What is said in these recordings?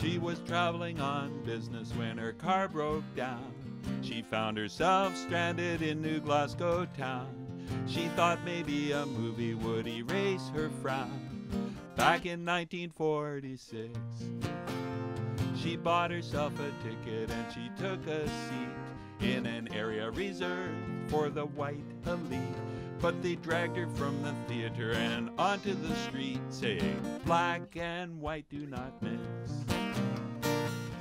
She was traveling on business when her car broke down. She found herself stranded in New Glasgow town. She thought maybe a movie would erase her frown. Back in 1946, she bought herself a ticket and she took a seat in an area reserved for the white elite. But they dragged her from the theater and onto the street, saying, Black and white do not mix.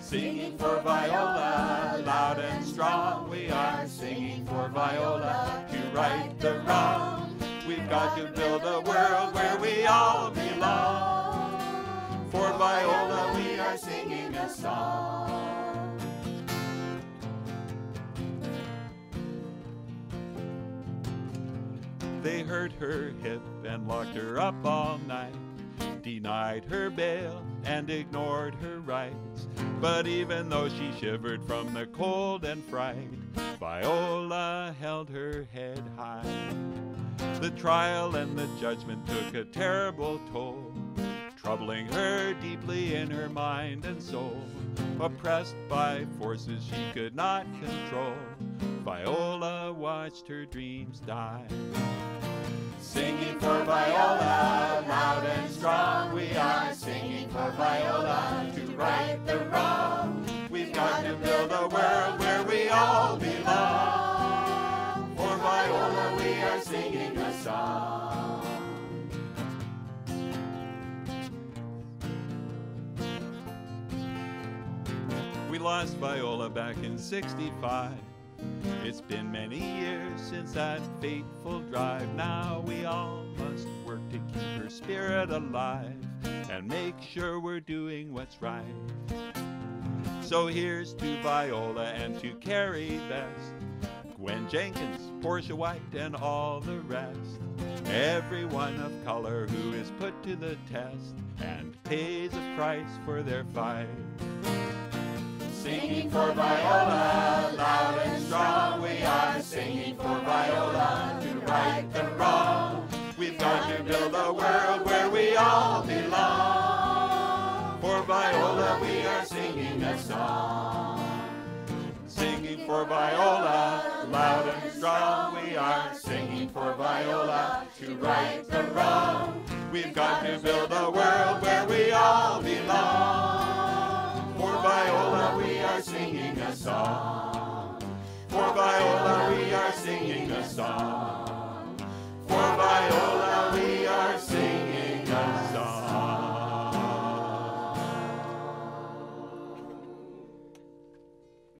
Singing for Viola, loud and strong, we are singing for Viola to right the wrong. We've got to build a world where we all belong. For Viola, we are singing a song. They hurt her hip and locked her up all night, denied her bail and ignored her rights. But even though she shivered from the cold and fright, Viola held her head high. The trial and the judgment took a terrible toll, troubling her deeply in her mind and soul. Oppressed by forces she could not control, Viola watched her dreams die. Singing for Viola, for Viola to right the wrong. We've got to build a world where we all belong. For Viola, we are singing a song. We lost Viola back in 65. It's been many years since that fateful drive. Now we all must work to keep her spirit alive and make sure we're doing what's right. So here's to Viola and to Carrie Best, Gwen Jenkins, Portia White, and all the rest. Everyone of color who is put to the test and pays a price for their fight. Singing for Viola, loud and strong, we are singing for Viola to right the Singing a song. Singing for Viola, loud and strong, we are singing for Viola to right the wrong. We've got to build a world where we all belong. For Viola, we are singing a song. For Viola, we are singing a song.